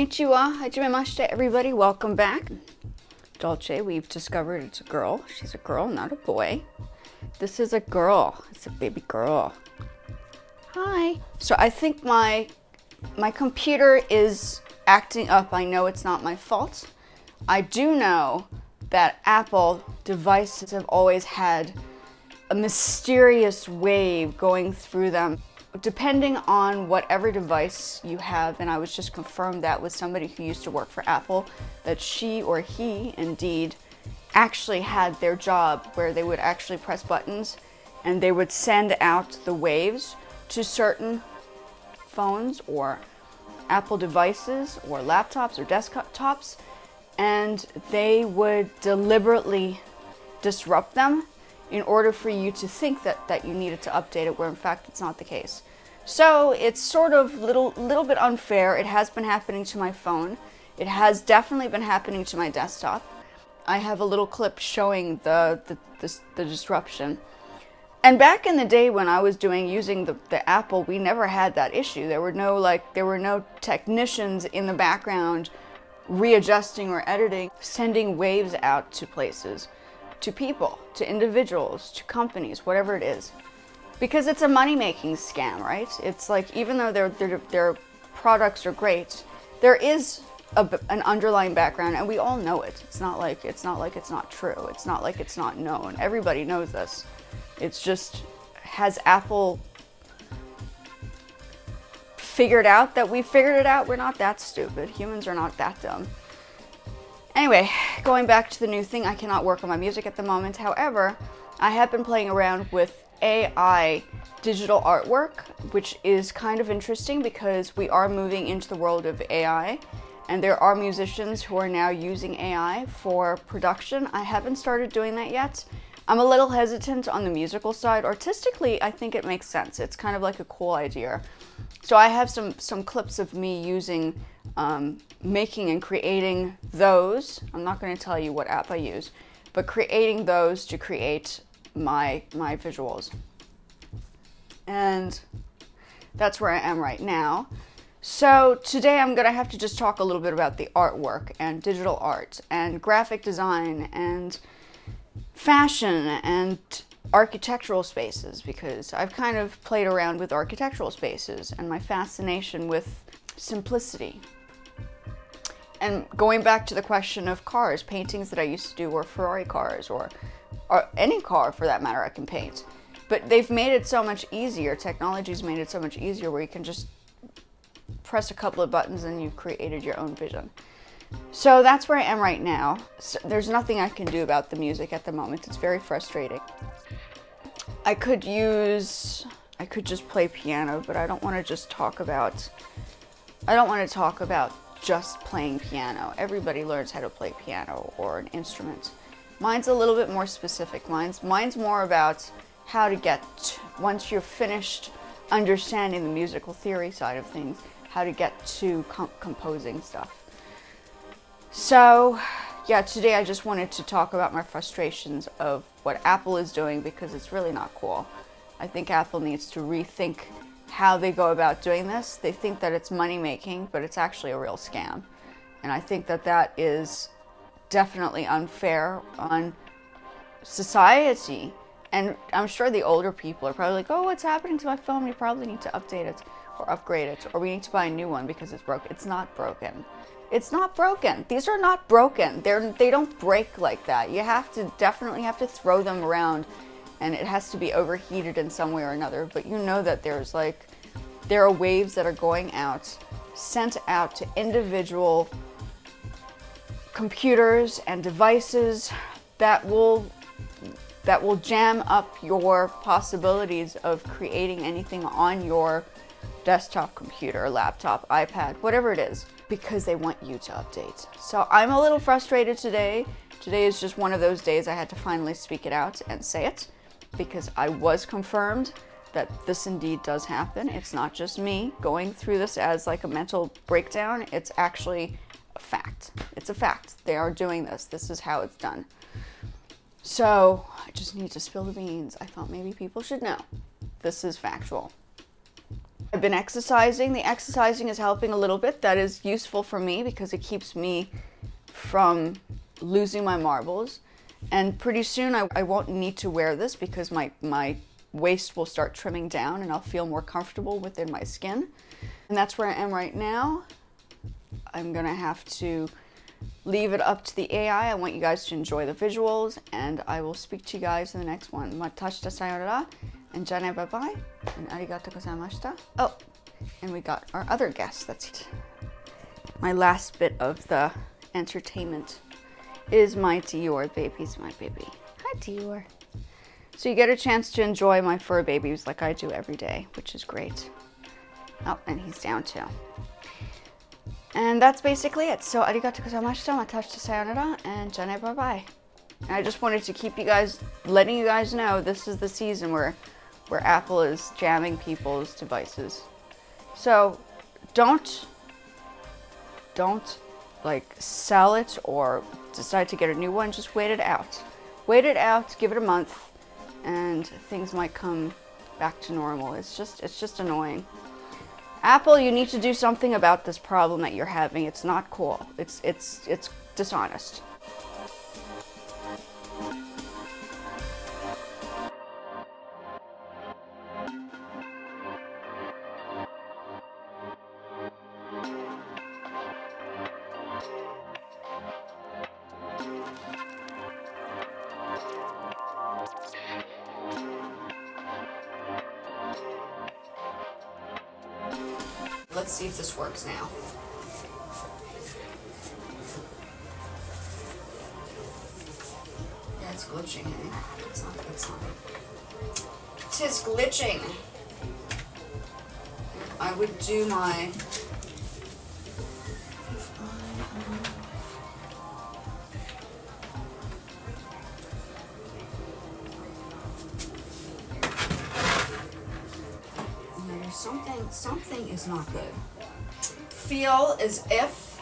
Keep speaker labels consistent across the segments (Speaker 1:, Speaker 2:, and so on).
Speaker 1: Konnichiwa, hajimemashite, everybody. Welcome back. Dolce, we've discovered it's a girl. She's a girl, not a boy. This is a girl. It's a baby girl. Hi. So I think my my computer is acting up. I know it's not my fault. I do know that Apple devices have always had a mysterious wave going through them depending on whatever device you have, and I was just confirmed that with somebody who used to work for Apple, that she or he indeed actually had their job where they would actually press buttons and they would send out the waves to certain phones or Apple devices or laptops or desktops, and they would deliberately disrupt them in order for you to think that, that you needed to update it, where in fact it's not the case. So it's sort of little little bit unfair. It has been happening to my phone. It has definitely been happening to my desktop. I have a little clip showing the the, the, the disruption. And back in the day when I was doing using the, the Apple, we never had that issue. There were no like there were no technicians in the background readjusting or editing, sending waves out to places to people, to individuals, to companies, whatever it is. Because it's a money making scam, right? It's like, even though their, their, their products are great, there is a, an underlying background and we all know it. It's not like it's not like it's not true. It's not like it's not known. Everybody knows this. It's just has Apple figured out that we figured it out? We're not that stupid. Humans are not that dumb. Anyway, going back to the new thing, I cannot work on my music at the moment. However, I have been playing around with AI digital artwork, which is kind of interesting because we are moving into the world of AI and there are musicians who are now using AI for production. I haven't started doing that yet. I'm a little hesitant on the musical side. Artistically, I think it makes sense. It's kind of like a cool idea. So I have some some clips of me using um, making and creating those. I'm not going to tell you what app I use, but creating those to create my my visuals. And that's where I am right now. So today I'm going to have to just talk a little bit about the artwork and digital art and graphic design and fashion and architectural spaces because I've kind of played around with architectural spaces and my fascination with simplicity. And going back to the question of cars, paintings that I used to do were Ferrari cars or, or any car for that matter I can paint. But they've made it so much easier. Technology's made it so much easier where you can just press a couple of buttons and you've created your own vision. So that's where I am right now. So there's nothing I can do about the music at the moment. It's very frustrating. I could use, I could just play piano, but I don't want to just talk about, I don't want to talk about just playing piano. Everybody learns how to play piano or an instrument. Mine's a little bit more specific. Mine's, mine's more about how to get, once you're finished understanding the musical theory side of things, how to get to composing stuff. So, yeah, today I just wanted to talk about my frustrations of what Apple is doing because it's really not cool. I think Apple needs to rethink how they go about doing this. They think that it's money making, but it's actually a real scam. And I think that that is definitely unfair on society. And I'm sure the older people are probably like, oh, what's happening to my phone? We probably need to update it or upgrade it, or we need to buy a new one because it's broken. It's not broken. It's not broken. These are not broken. They're they don't break like that. You have to definitely have to throw them around and it has to be overheated in some way or another. But you know that there's like there are waves that are going out, sent out to individual computers and devices that will that will jam up your possibilities of creating anything on your desktop computer, laptop, iPad, whatever it is because they want you to update. So I'm a little frustrated today. Today is just one of those days I had to finally speak it out and say it because I was confirmed that this indeed does happen. It's not just me going through this as like a mental breakdown. It's actually a fact. It's a fact. They are doing this. This is how it's done. So I just need to spill the beans. I thought maybe people should know. This is factual. I've been exercising. The exercising is helping a little bit. That is useful for me because it keeps me from losing my marbles. And pretty soon I, I won't need to wear this because my, my waist will start trimming down and I'll feel more comfortable within my skin. And that's where I am right now. I'm gonna have to leave it up to the AI. I want you guys to enjoy the visuals and I will speak to you guys in the next one. Matashita sayonara and jane bye bye and arigatou gozaimashita. Oh, and we got our other guest. That's it. My last bit of the entertainment is my Dior babies, my baby. Hi Dior. So you get a chance to enjoy my fur babies like I do every day, which is great. Oh, and he's down too. And that's basically it. So arigatou gozaimashita, matashita sayonara, and jane bye bye. And I just wanted to keep you guys, letting you guys know this is the season where, where Apple is jamming people's devices. So don't, don't like sell it or decide to get a new one. Just wait it out. Wait it out, give it a month, and things might come back to normal. It's just, it's just annoying. Apple, you need to do something about this problem that you're having. It's not cool. It's, it's, it's dishonest. Let's see if this works now. It's glitching, eh? It's not, it's not. Tis glitching. I would do my... something, something is not good. Feel as if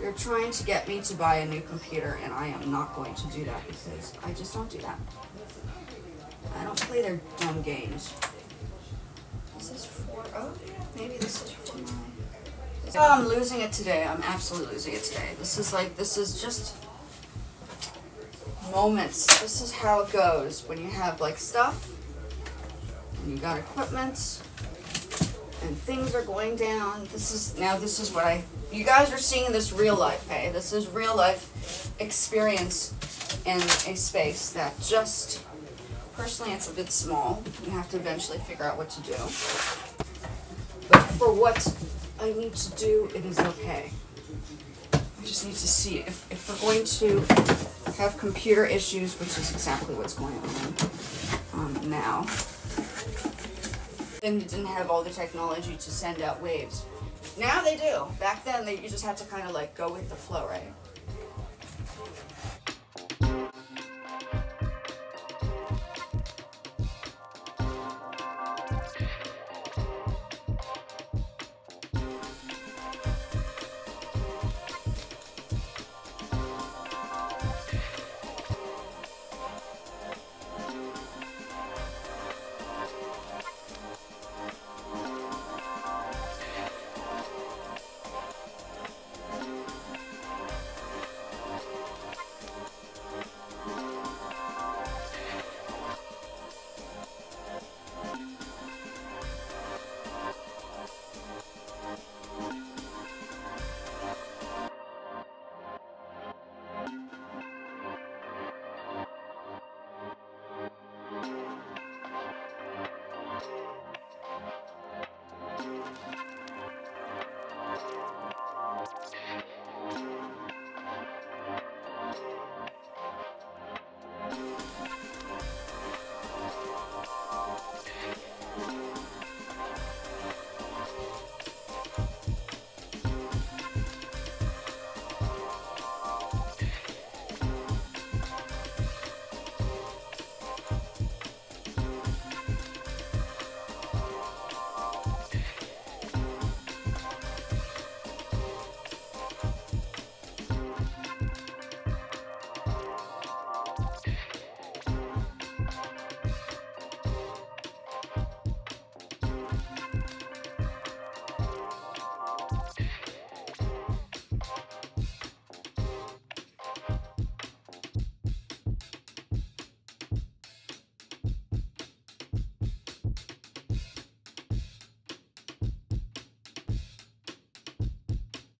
Speaker 1: you're trying to get me to buy a new computer and I am not going to do that because I just don't do that. I don't play their dumb games. This is for, oh, maybe this is for my, oh, I'm losing it today. I'm absolutely losing it today. This is like, this is just moments. This is how it goes when you have like stuff you got equipment and things are going down. This is, now this is what I, you guys are seeing this real life, hey? This is real life experience in a space that just, personally it's a bit small. You have to eventually figure out what to do. But for what I need to do, it is okay. I just need to see if, if we're going to have computer issues, which is exactly what's going on um, now. Then you didn't have all the technology to send out waves. Now they do. Back then, they, you just had to kind of like go with the flow, right?